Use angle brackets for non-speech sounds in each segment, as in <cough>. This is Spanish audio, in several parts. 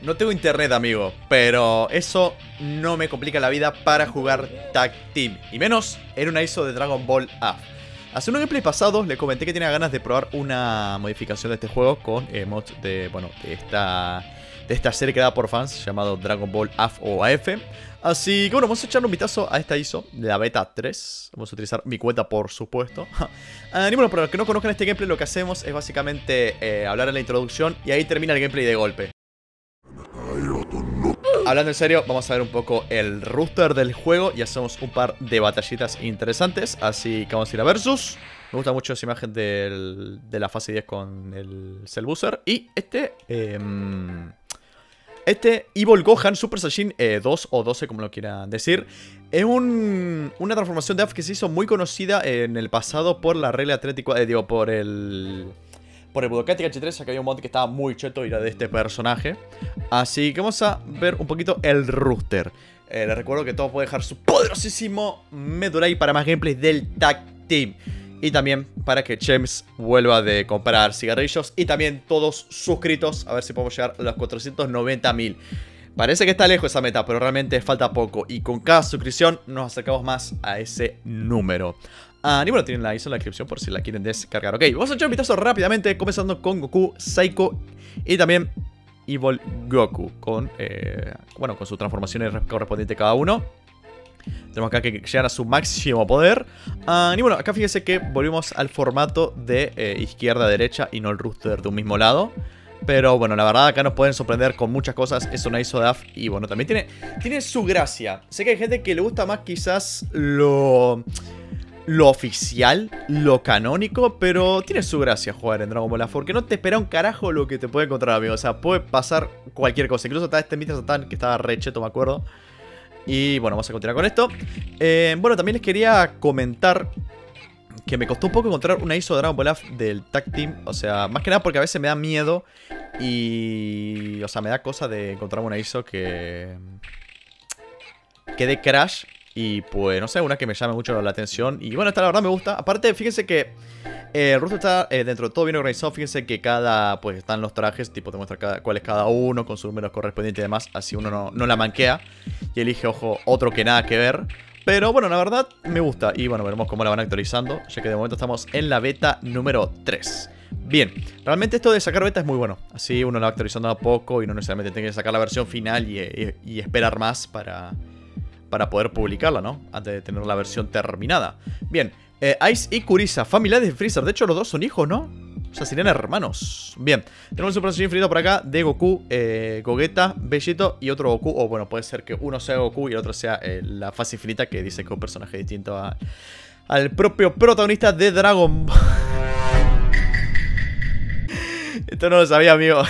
No tengo internet, amigo, pero eso no me complica la vida para jugar Tag Team. Y menos en una ISO de Dragon Ball A. Hace un gameplay pasado le comenté que tenía ganas de probar una modificación de este juego con eh, mods de, bueno, de esta, de esta serie creada por fans llamado Dragon Ball AF o AF. Así que bueno, vamos a echarle un vistazo a esta ISO de la beta 3. Vamos a utilizar mi cuenta, por supuesto. <laughs> y bueno, para los que no conozcan este gameplay, lo que hacemos es básicamente eh, hablar en la introducción y ahí termina el gameplay de golpe. Hablando en serio, vamos a ver un poco el rooster del juego y hacemos un par de batallitas interesantes. Así que vamos a ir a Versus. Me gusta mucho esa imagen del, de la fase 10 con el Cell Booster. Y este... Eh, este Evil Gohan Super Saiyan 2 eh, o 12, como lo quieran decir, es un, una transformación de AF que se hizo muy conocida en el pasado por la regla atlética, eh, digo, por el... Por el Budokai Tenkaichi 3, que había un mod que estaba muy cheto y era de este personaje. Así que vamos a ver un poquito el rooster. Eh, les recuerdo que todo puede dejar su poderosísimo Medurai para más gameplays del Tag Team. Y también para que James vuelva de comprar cigarrillos. Y también todos suscritos. A ver si podemos llegar a los 490 mil. Parece que está lejos esa meta, pero realmente falta poco. Y con cada suscripción nos acercamos más a ese número. Ah, y bueno, tienen la ISO en la descripción por si la quieren descargar. Ok, vamos a echar un vistazo rápidamente, comenzando con Goku, Psycho y también Evil Goku. Con, eh, bueno, con sus transformaciones correspondientes cada uno. Tenemos acá que llegar a su máximo poder. Ah, y bueno, acá fíjense que volvimos al formato de eh, izquierda a derecha y no el rooster de un mismo lado. Pero bueno, la verdad acá nos pueden sorprender con muchas cosas. Es una ISO DAF y bueno, también tiene, tiene su gracia. Sé que hay gente que le gusta más quizás lo lo oficial, lo canónico, pero tiene su gracia jugar en Dragon Ball porque no te espera un carajo lo que te puede encontrar, amigo. O sea, puede pasar cualquier cosa. Incluso está este Mitra Satan que estaba re cheto, me acuerdo. Y bueno, vamos a continuar con esto. Eh, bueno, también les quería comentar que me costó un poco encontrar una ISO de Dragon Ball del Tag Team. O sea, más que nada porque a veces me da miedo y... O sea, me da cosa de encontrar una ISO que... Que de Crash y pues, no sé, una que me llame mucho la atención. Y bueno, esta la verdad me gusta. Aparte, fíjense que eh, el rostro está eh, dentro de todo bien organizado. Fíjense que cada, pues están los trajes, tipo te muestra cada, cuál es cada uno, con sus números correspondientes y demás. Así uno no, no la manquea y elige, ojo, otro que nada que ver. Pero bueno, la verdad me gusta. Y bueno, veremos cómo la van actualizando. Ya que de momento estamos en la beta número 3. Bien, realmente esto de sacar beta es muy bueno. Así uno la va actualizando a poco y no necesariamente tiene que sacar la versión final y esperar más para para poder publicarla, ¿no? Antes de tener la versión terminada. Bien, eh, Ice y Kurisa, familiares de Freezer. De hecho, los dos son hijos, ¿no? O sea, serían hermanos. Bien, tenemos un Saiyan infinito por acá de Goku, eh, Gogeta, Bellito y otro Goku. O bueno, puede ser que uno sea Goku y el otro sea eh, la fase infinita que dice que es un personaje distinto al propio protagonista de Dragon Ball. <laughs> Esto no lo sabía, amigo.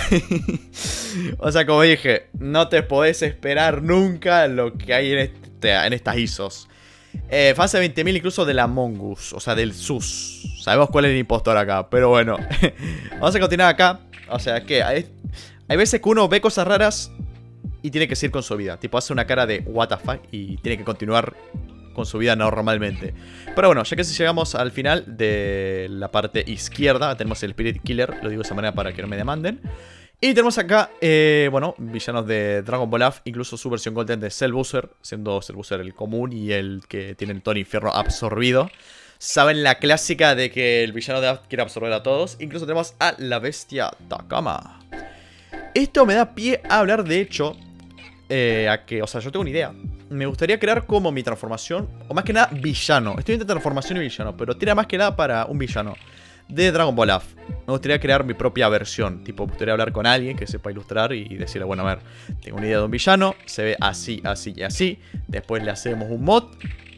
<laughs> o sea, como dije, no te podés esperar nunca lo que hay en este en estas ISOs. Eh, fase 20.000 incluso de la Mongus, o sea, del SUS. Sabemos cuál es el impostor acá, pero bueno. <laughs> Vamos a continuar acá. O sea, que hay, hay veces que uno ve cosas raras y tiene que seguir con su vida. Tipo, hace una cara de what the fuck y tiene que continuar con su vida normalmente. Pero bueno, ya que si llegamos al final de la parte izquierda, tenemos el Spirit Killer, lo digo de esa manera para que no me demanden. Y tenemos acá, eh, bueno, villanos de Dragon Ball F, incluso su versión Golden de Cell Booster, siendo Cell Booster el común y el que tiene el infierno absorbido. Saben la clásica de que el villano de F quiere absorber a todos. Incluso tenemos a la bestia Takama. Esto me da pie a hablar, de hecho, eh, a que, o sea, yo tengo una idea. Me gustaría crear como mi transformación, o más que nada, villano. Estoy entre transformación y villano, pero tira más que nada para un villano de Dragon Ball AF. Me gustaría crear mi propia versión. Tipo, me gustaría hablar con alguien que sepa ilustrar y decirle, bueno, a ver, tengo una idea de un villano, se ve así, así y así. Después le hacemos un mod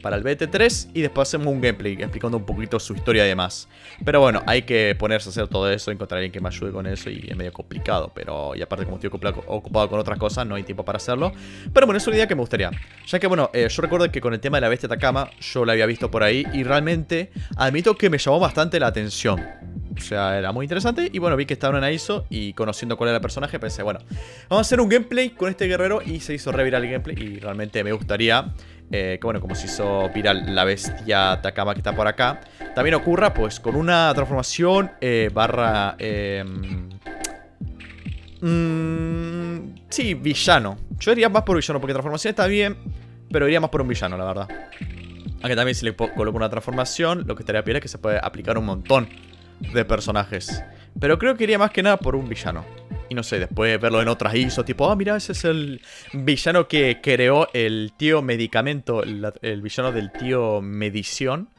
para el BT3 y después hacemos un gameplay explicando un poquito su historia y demás. Pero bueno, hay que ponerse a hacer todo eso, encontrar a alguien que me ayude con eso y es medio complicado. Pero, y aparte como estoy ocupado con otras cosas, no hay tiempo para hacerlo. Pero bueno, es una idea que me gustaría. Ya que bueno, eh, yo recuerdo que con el tema de la bestia Takama, yo la había visto por ahí y realmente admito que me llamó bastante la atención. O sea, era muy interesante. Y bueno, vi que estaba en ISO y conociendo cuál era el personaje, pensé, bueno, vamos a hacer un gameplay con este guerrero. Y se hizo reviral el gameplay. Y realmente me gustaría eh, que bueno, como se hizo viral la bestia Takama que está por acá, también ocurra pues con una transformación eh, barra... Em, mm, un... Sí, villano. Yo iría más por villano, porque transformación está bien, pero iría más por un villano, la verdad. Aunque también si le coloco una transformación, lo que estaría bien es que se puede aplicar un montón de personajes. Pero creo que iría más que nada por un villano. Y no sé, después verlo en otras ISO, tipo, ah, mira, ese es el villano que creó el tío medicamento, el, villano del tío medición.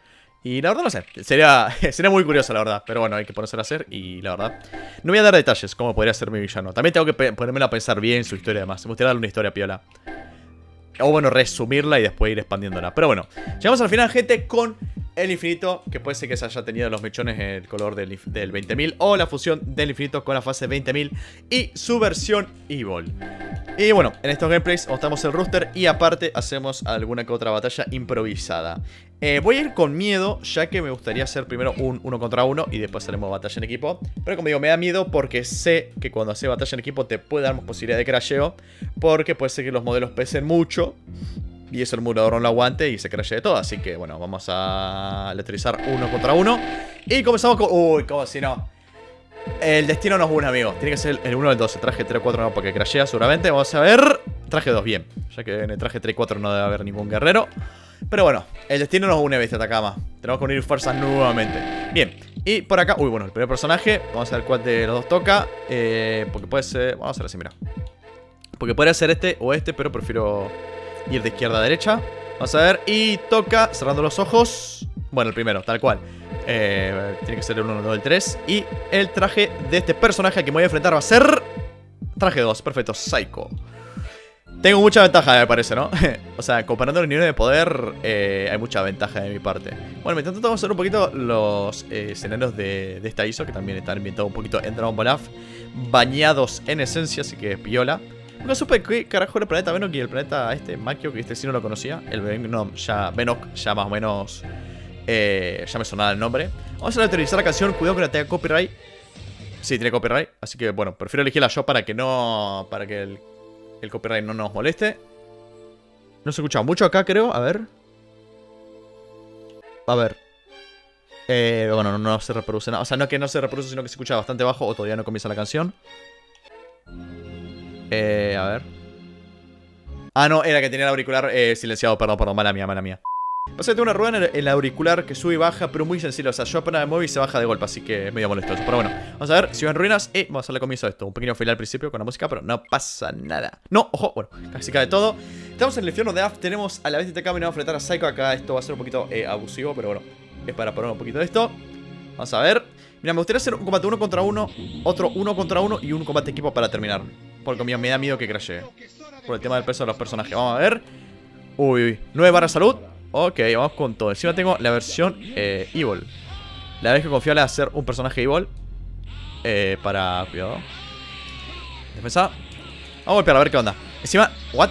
Y la verdad no sé, sería, <laughs> sería muy curioso la verdad, pero bueno, hay que ponerse a hacer y la verdad no voy a dar detalles cómo podría ser mi villano. También tengo que ponerme a pensar bien su historia además, me gustaría darle una historia piola. O bueno, resumirla y después ir expandiéndola. Pero bueno, llegamos al final, gente, con el infinito, que puede ser que se haya tenido los mechones el color del, del 20.000 o la fusión del infinito con la fase 20.000 y su versión Evil. Y bueno, en estos gameplays mostramos el rooster y aparte hacemos alguna que otra batalla improvisada. Eh, voy a ir con miedo, ya que me gustaría hacer primero un uno contra uno y después haremos batalla en equipo. Pero como digo, me da miedo porque sé que cuando hace batalla en equipo te puede dar posibilidad de crasheo, porque puede ser que los modelos pesen mucho y eso el murador no lo aguante y se crashee todo. Así que bueno, vamos a electrizar uno contra uno. Y comenzamos con... Uy, como si no. El destino no es un amigo. Tiene que ser el 1 del 12. Traje 3 4 no, porque crashea seguramente. Vamos a ver. Traje 2, bien. Ya que en el traje 3 4 no debe haber ningún guerrero. Pero bueno, el destino nos une, bestia Atacama. Tenemos que unir fuerzas nuevamente. Bien, y por acá, uy, bueno, el primer personaje. Vamos a ver cuál de los dos toca. Eh, porque puede ser. Vamos a hacer así, mira. Porque podría ser este o este, pero prefiero ir de izquierda a derecha. Vamos a ver. Y toca, cerrando los ojos. Bueno, el primero, tal cual. Eh, tiene que ser el 1, 2, el 3. Y el traje de este personaje que me voy a enfrentar va a ser. Traje 2, perfecto, Psycho. Tengo mucha ventaja, me parece, ¿no? <laughs> o sea, comparando el nivel de poder, eh, hay mucha ventaja de mi parte. Bueno, mientras tanto vamos a ver un poquito los eh, escenarios de, esta ISO, que también están ambientados un poquito en Dragon Ball bañados en esencia, así que es. No supe qué carajo era el planeta Venok y el planeta este, Makio, que este sí no lo conocía. El Venok ya, Venok ya más o menos eh, ya me sonaba el nombre. Vamos a utilizar la canción, cuidado que no tenga copyright. Sí, tiene copyright, así que bueno, prefiero elegirla yo para que no... Para que el, el copyright no nos moleste. No se escucha mucho acá, creo, a ver. A ver. Eh, bueno, no, no se reproduce nada. O sea, no que no se reproduce, sino que se escucha bastante bajo o todavía no comienza la canción. Eh, a ver. Ah, no, era que tenía el auricular eh, silenciado, perdón, perdón, mala mía, mala mía. Pasa que tengo una rueda en el, auricular que sube y baja, pero muy sencillo. O sea, yo apenas me muevo y se baja de golpe, así que es medio molestoso. Pero bueno, vamos a ver, si en ruinas y vamos a hacerle comienzo a esto. Un pequeño fail al principio con la música, pero no pasa nada. No, ojo, bueno, casi cae todo. Estamos en el infierno de Af, tenemos a la bestia de camino a enfrentar a Psycho. Acá esto va a ser un poquito eh, abusivo, pero bueno, es para probar un poquito de esto. Vamos a ver. Mira, me gustaría hacer un combate uno contra uno, otro uno contra uno y un combate equipo para terminar. Porque me da miedo que crashee. Por el tema del peso de los personajes. Vamos a ver. Uy, uy. 9 barra salud. Ok, vamos con todo. Encima tengo la versión eh, Evil. La vez que confiable a hacer un personaje Evil. Eh, para... Cuidado. Defensa. Vamos a golpear a ver qué onda. Encima... ¿What?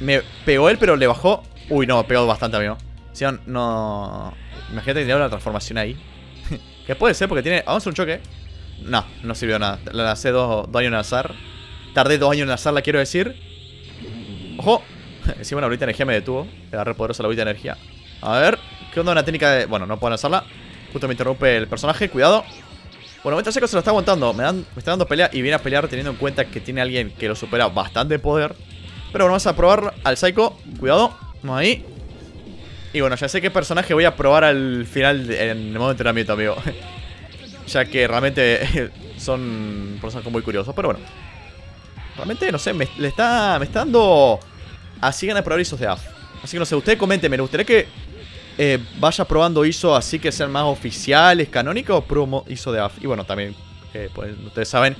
Me pegó él, pero le bajó... Uy, no, pegó bastante, amigo. Encima, no... Imagínate que tiene una transformación ahí. <laughs> que puede ser porque tiene... Vamos a hacer un choque. No, no sirvió nada. Le lancé dos, dos años en azar. Tardé dos años en lanzarla, quiero decir. ¡Ojo! <laughs> Encima la bolita de energía me detuvo. Era re poderosa la bolita de energía. A ver, ¿qué onda una técnica de...? Bueno, no puedo lanzarla. Justo me interrumpe el personaje, cuidado. Bueno, mientras Seco se lo está aguantando. Me, dan, me está dando pelea y viene a pelear teniendo en cuenta que tiene alguien que lo supera bastante poder. Pero bueno, vamos a probar al Psycho. Cuidado. Vamos ahí. Y bueno, ya sé qué personaje voy a probar al final en el modo de entrenamiento, amigo. <laughs> ya que realmente <laughs> son personajes muy curiosos. Pero bueno, Realmente, no sé, me, le está, me está dando así ganas de probar ISOs de AF. Así que no sé, usted comente, me gustaría que eh, vaya probando ISO así que sean más oficiales, canónicos o promo ISO de AF. Y bueno, también, eh, pues, ustedes saben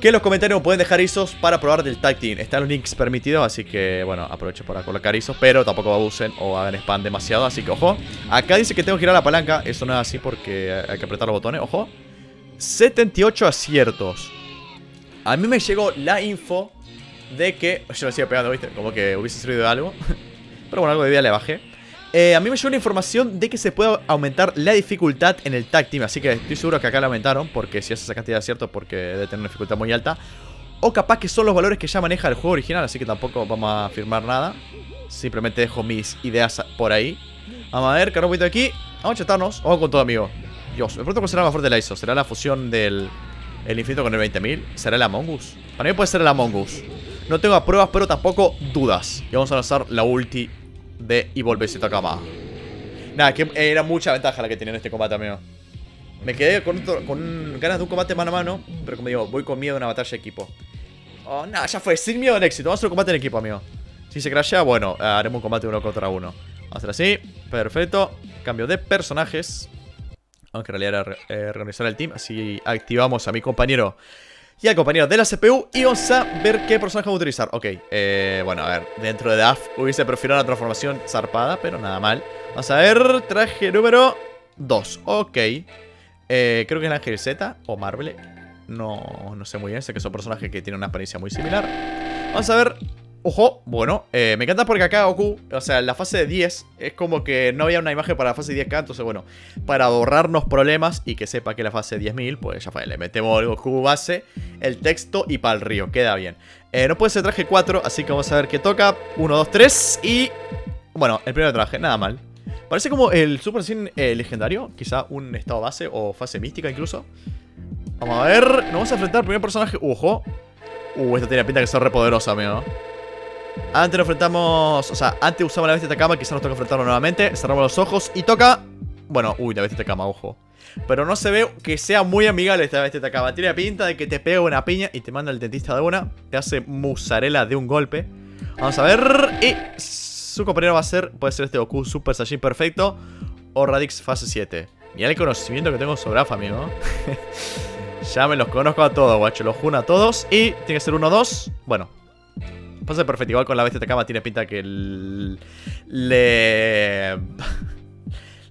que en los comentarios pueden dejar ISOs para probar del Tag Team. Están los links permitidos, así que bueno, aprovechen para colocar ISOs, pero tampoco abusen o hagan spam demasiado. Así que ojo, acá dice que tengo que girar la palanca. Eso no es así porque hay que apretar los botones. Ojo, 78 aciertos. A mí me llegó la info de que... Yo lo sigo pegando, ¿viste? Como que hubiese servido de algo. <laughs> Pero bueno, algo de vida le bajé. Eh, a mí me llegó la información de que se puede aumentar la dificultad en el tag team. Así que estoy seguro que acá la aumentaron. Porque si hace esa cantidad de acierto, porque debe tener una dificultad muy alta. O capaz que son los valores que ya maneja el juego original. Así que tampoco vamos a afirmar nada. Simplemente dejo mis ideas por ahí. Vamos a ver, carro un poquito de aquí. Vamos a chatarnos. Vamos con todo, amigo. Dios, de pronto será más fuerte la ISO. ¿Será la fusión del el infinito con el 20.000. ¿Será el Among Us? Para mí puede ser el Among Us. No tengo pruebas, pero tampoco dudas. Y vamos a lanzar la ulti de Evil Besito Kama. Nada, que era mucha ventaja la que tenía en este combate, amigo. Me quedé con, con, ganas de un combate mano a mano, pero como digo, voy con miedo a una batalla de equipo. Oh, nada, ya fue, sin miedo al éxito. Vamos a hacer un combate en equipo, amigo. Si se crashea, bueno, haremos un combate uno contra uno. Vamos a hacer así, perfecto. Cambio de personajes. Aunque en realidad era eh, reorganizar el team, así activamos a mi compañero y al compañero de la CPU y vamos a ver qué personaje vamos a utilizar. Ok, eh, bueno, a ver, dentro de DAF hubiese preferido una transformación zarpada, pero nada mal. Vamos a ver, traje número 2, ok. Eh, creo que es el Ángel Z o Marvel. No, no sé muy bien, sé que son personajes que tienen una apariencia muy similar. Vamos a ver Ojo, bueno, eh, me encanta porque acá Goku, o sea, la fase de 10 es como que no había una imagen para la fase 10K, entonces bueno, para ahorrarnos problemas y que sepa que la fase 10.000, pues ya fue, le metemos el Goku base, el texto y para el río, queda bien. Eh, no puede ser traje 4, así que vamos a ver qué toca, 1, 2, 3 y... Bueno, el primer traje, nada mal. Parece como el Super Sin eh, legendario, quizá un estado base o fase mística incluso. Vamos a ver, nos vamos a enfrentar al primer personaje, ojo. Uh, esta tiene pinta que es re poderosa, amigo. Antes nos enfrentamos... O sea, antes usamos la bestia de cama Quizás nos toca enfrentarlo nuevamente. Cerramos los ojos y toca... Bueno, uy, la bestia de cama, ojo. Pero no se ve que sea muy amigable esta bestia de cama Tiene pinta de que te pega una piña Y te manda el dentista de una Te hace musarela de un golpe. Vamos a ver Y su compañero va a ser Puede ser este Goku Super Saiyan perfecto O Radix fase 7 Mira el conocimiento que tengo sobre AFA, amigo. <laughs> Ya me los conozco a todos, guacho Los juno a todos Y tiene que ser 1-2 Bueno, Pasa perfecto, igual con la bestia de cama tiene pinta que le... <laughs>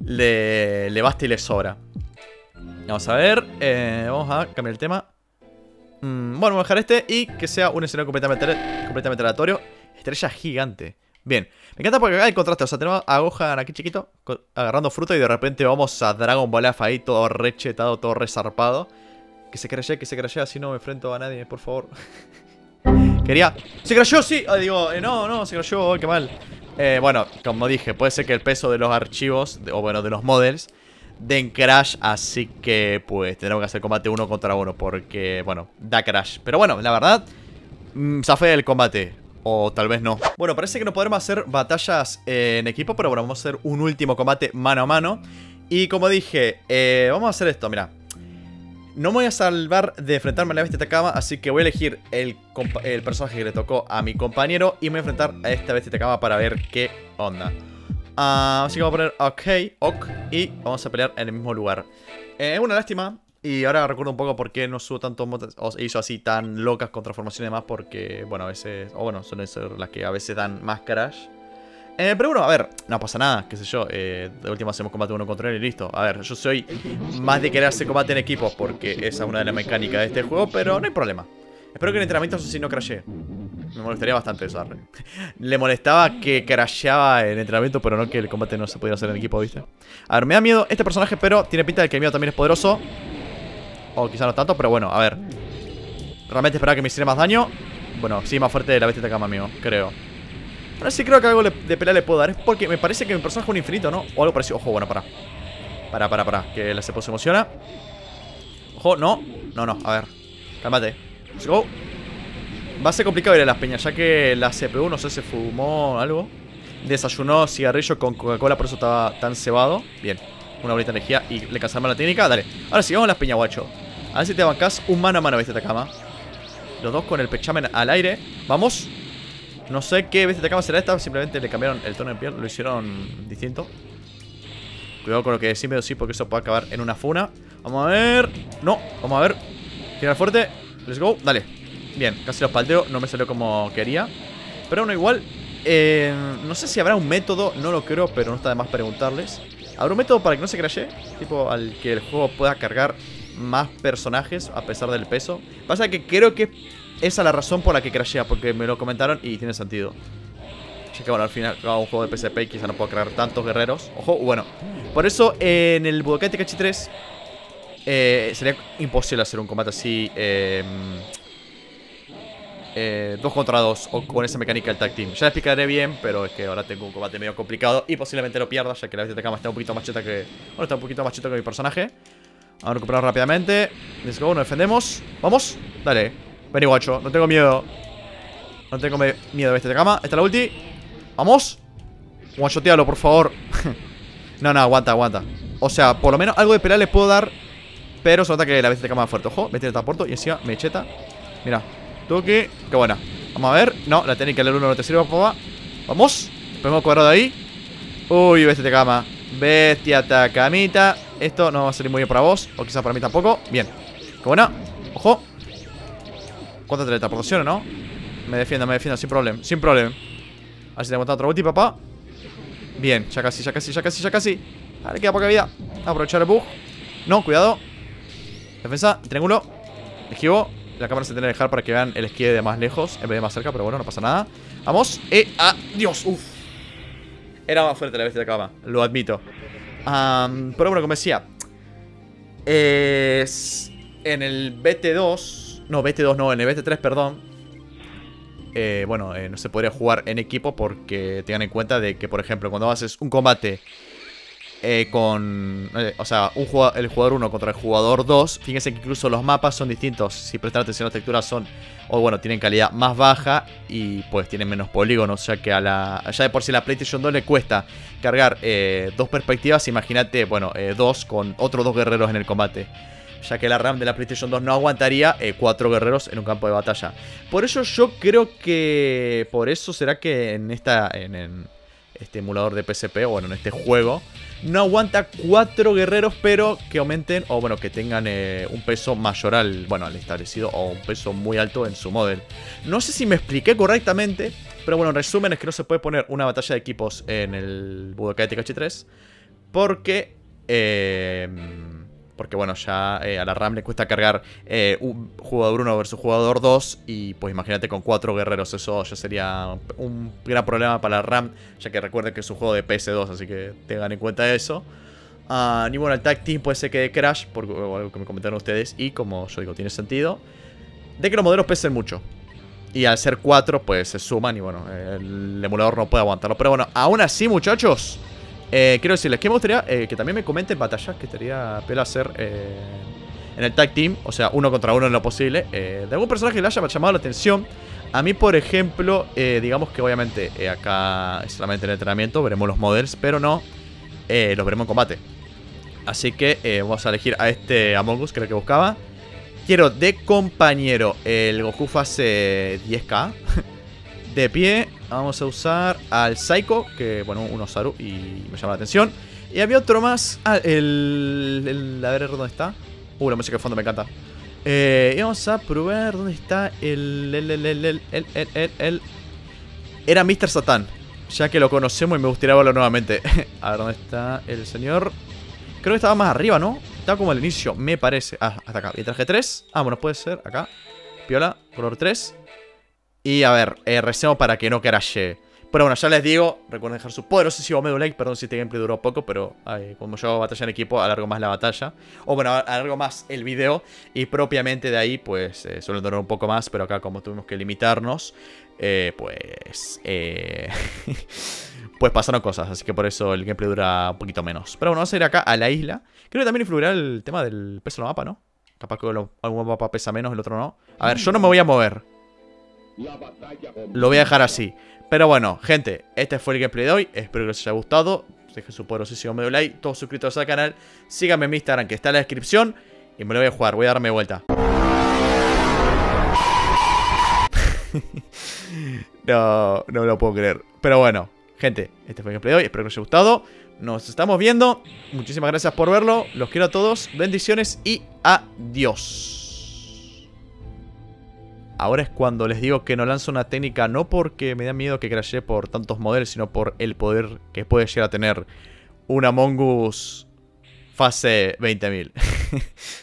le... le basta y le sobra. Vamos a ver, eh, vamos a cambiar el tema. Mm, bueno, vamos a dejar este y que sea un escenario completamente, completamente aleatorio. Estrella gigante. Bien, me encanta porque acá hay contraste, o sea, tenemos a Gohan aquí chiquito, agarrando fruta y de repente vamos a Dragon Ball F ahí todo rechetado, todo resarpado. Que se creye, que se creye, así no me enfrento a nadie, por favor. <laughs> Quería... ¡Se crashó, sí! Ah, digo, eh, no, no, se crashó, oh, qué mal. Eh, Bueno, como dije, puede ser que el peso de los archivos O bueno, de los models Den crash, así que pues Tendremos que hacer combate uno contra uno Porque, bueno, da crash. Pero bueno, la verdad mmm, Zafé el combate o tal vez no. Bueno, parece que no podremos hacer batallas en equipo Pero bueno, vamos a hacer un último combate mano a mano. Y como dije, eh, vamos a hacer esto, mira no me voy a salvar de enfrentarme a la bestia Takama, así que voy a elegir el, personaje que le tocó a mi compañero y me voy a enfrentar a esta bestia Takama para ver qué onda. Ah, así que vamos a poner ok, ok, y vamos a pelear en el mismo lugar. Es eh, una lástima, y ahora recuerdo un poco por qué no subo tantos mods, o hizo así tan locas con transformaciones y demás, porque, bueno, a veces, o bueno, son las que a veces dan más crash. Eh, pero bueno, a ver, no pasa nada, qué sé yo. Eh, de última hacemos combate uno contra él y listo. A ver, yo soy más de querer hacer combate en equipo porque esa es una de las mecánicas de este juego, pero no hay problema. Espero que el entrenamiento así no crashee. Me molestaría bastante eso, arre. <laughs> Le molestaba que crasheaba el entrenamiento, pero no que el combate no se pudiera hacer en equipo, ¿viste? A ver, me da miedo este personaje, pero tiene pinta de que el mío también es poderoso. O quizá no tanto, pero bueno, a ver. Realmente esperaba que me hiciera más daño. Bueno, sí, más fuerte de la bestia de cama, amigo, creo. Ahora sí creo que algo de pelea le puedo dar. Es porque me parece que mi personaje es un infinito, ¿no? O algo parecido. Ojo, bueno, para. Para, para, para. Que la CPU se emociona. Ojo, no. No, no. A ver. Cálmate. Let's go. Va a ser complicado ir a las peñas, ya que la CPU, no sé, se fumó algo. Desayunó cigarrillo con Coca-Cola, por eso estaba tan cebado. Bien. Una bonita energía y le cansamos la técnica. Dale. Ahora sí, vamos a las peñas, guacho. A ver si te bancas un mano a mano, viste, cama. Los dos con el pechamen al aire. Vamos. No sé qué bestia de cama será esta Simplemente le cambiaron el tono de piel Lo hicieron distinto. Cuidado con lo que decís medio sí Porque eso puede acabar en una funa. Vamos a ver. No, vamos a ver. Tirar fuerte. Let's go. Dale. Bien, casi lo espaldeo. No me salió como quería. Pero bueno, igual eh, No sé si habrá un método No lo creo Pero no está de más preguntarles. ¿Habrá un método para que no se crashe? Tipo, al que el juego pueda cargar más personajes a pesar del peso. Pasa que creo que esa es la razón por la que crashea, porque me lo comentaron y tiene sentido. Así que bueno, al final hago un juego de PSP y quizá no puedo crear tantos guerreros. Ojo, bueno. Por eso en el Budokai Tenkaichi 3 eh, sería imposible hacer un combate así. Eh, eh, dos contra dos o con esa mecánica del tag team. Ya explicaré bien, pero es que ahora tengo un combate medio complicado y posiblemente lo pierda, ya que la bestia de cama está un poquito más cheta que. Bueno, está un poquito más cheta que mi personaje. Vamos a recuperar rápidamente. Let's go, nos defendemos. Vamos, dale. Vení, guacho. No tengo miedo. No tengo miedo de cama. Esta es la ulti. Vamos. Guachotealo, por favor. <laughs> no, no, aguanta, aguanta. O sea, por lo menos algo de pelea le puedo dar. Pero se nota que la bestia de cama es fuerte. Ojo, bestia de taporto y encima mecheta. Mira. Toque. Qué buena. Vamos a ver. No, la técnica del 1 no te sirve, papá. Vamos. Ponemos cuadrado ahí. Uy, bestia de cama. Bestia tacamita. Esto no va a salir muy bien para vos. O quizás para mí tampoco. Bien. Qué buena. Ojo. ¿Cuánta teletransportación o no? Me defiendo, me defiendo, sin problema. Sin problema. A ver si te otra ulti, papá. Bien, ya casi, ya casi, ya casi, ya casi. Ahora queda poca vida. Aprovechar el bug. No, cuidado. Defensa, triángulo. Esquivo. La cámara se tiene que dejar para que vean el esquí de más lejos en vez de más cerca, pero bueno, no pasa nada. Vamos. Eh, ah, Dios, uff. Era más fuerte la bestia de cama, lo admito. pero bueno, como decía, es en el BT2, no, BT2 no, en el BT3, perdón. Eh, bueno, eh, no se podría jugar en equipo porque tengan en cuenta de que, por ejemplo, cuando haces un combate eh, con... o sea, un el jugador 1 contra el jugador 2, fíjense que incluso los mapas son distintos. Si prestan atención a las texturas son, o bueno, tienen calidad más baja y pues tienen menos polígonos, ya que a la... Ya de por si la PlayStation 2 le cuesta cargar dos perspectivas, imagínate, bueno, dos con otros dos guerreros en el combate ya que la RAM de la PlayStation 2 no aguantaría cuatro guerreros en un campo de batalla. Por eso yo creo que... Por eso será que en esta... En, este emulador de PSP, o bueno, en este juego, no aguanta cuatro guerreros, pero que aumenten, o bueno, que tengan eh, un peso mayor al, bueno, al establecido, o un peso muy alto en su model. No sé si me expliqué correctamente, pero bueno, en resumen es que no se puede poner una batalla de equipos en el Budokai Tenkaichi 3, porque... Eh, porque bueno, ya eh, a la RAM le cuesta cargar eh, un jugador 1 versus jugador 2 y pues imagínate con 4 guerreros, eso ya sería un gran problema para la RAM, ya que recuerden que es un juego de PS2, así que tengan en cuenta eso. Uh, ni bueno, el tag team puede ser que Crash, por algo que me comentaron ustedes, y como yo digo, tiene sentido, de que los modelos pesen mucho. Y al ser 4, pues se suman y bueno, el emulador no puede aguantarlo. Pero bueno, aún así, muchachos, eh, quiero decirles que me gustaría eh, que también me comenten batallas que estaría pelo hacer eh, en el tag team, o sea, uno contra uno en lo posible, de algún personaje que le haya llamado la atención. A mí, por ejemplo, digamos que obviamente acá solamente el entrenamiento, veremos los models, pero no los veremos en combate. Así que vamos a elegir a este Among Us, que era el que buscaba. Quiero de compañero el Goku fase 10k. <laughs> de pie, vamos a usar al Psycho, que bueno, un Osaru y me llama la atención. Y había otro más, ah, el, el, a ver dónde está. Uh, la música de fondo me encanta. Eh, y vamos a probar dónde está el, el, el, el, el, el, el, Era Mr. Satan, ya que lo conocemos y me gustaría verlo nuevamente. <laughs> a ver dónde está el señor. Creo que estaba más arriba, ¿no? Estaba como al inicio, me parece. Ah, hasta acá. Y traje 3. Ah, bueno, puede ser acá. Piola, color 3. Y a ver, eh, recemos para que no crashe. Pero bueno, ya les digo, recuerden dejar su poderosísimo medio like, perdón si este gameplay duró poco, pero como yo batalla en equipo, alargo más la batalla. O bueno, alargo más el video y propiamente de ahí, pues eh, suele durar un poco más, pero acá como tuvimos que limitarnos, eh, pues... Eh, <laughs> pues pasaron cosas, así que por eso el gameplay dura un poquito menos. Pero bueno, vamos a ir acá a la isla. Creo que también influirá el tema del peso del mapa, ¿no? Capaz que algún mapa pesa menos, el otro no. A ver, yo no me voy a mover. Lo voy a dejar así. Pero bueno, gente, este fue el gameplay de hoy. Espero que les haya gustado. Dejen su poderosísimo medio like. Todos suscritos al canal. Síganme en mi Instagram que está en la descripción. Y me lo voy a jugar. Voy a darme vuelta. <laughs> no, no lo puedo creer. Pero bueno, gente, este fue el gameplay de hoy. Espero que les haya gustado. Nos estamos viendo. Muchísimas gracias por verlo. Los quiero a todos. Bendiciones y adiós. Ahora es cuando les digo que no lanzo una técnica no porque me da miedo que crashee por tantos modelos, sino por el poder que puede llegar a tener una Mongoose fase 20.000. <laughs>